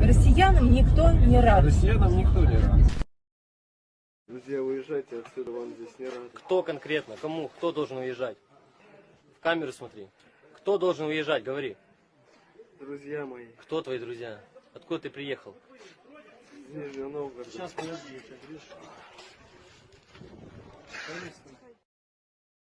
Россиянам никто не рад. Россиянам никто не рад. Друзья, уезжайте отсюда, вам здесь не рад. Кто конкретно? Кому? Кто должен уезжать? В камеру смотри. Кто должен уезжать? Говори. Друзья мои, Кто твои друзья? Откуда ты приехал? из Нижнего Новгорода. Сейчас подожди, я сейчас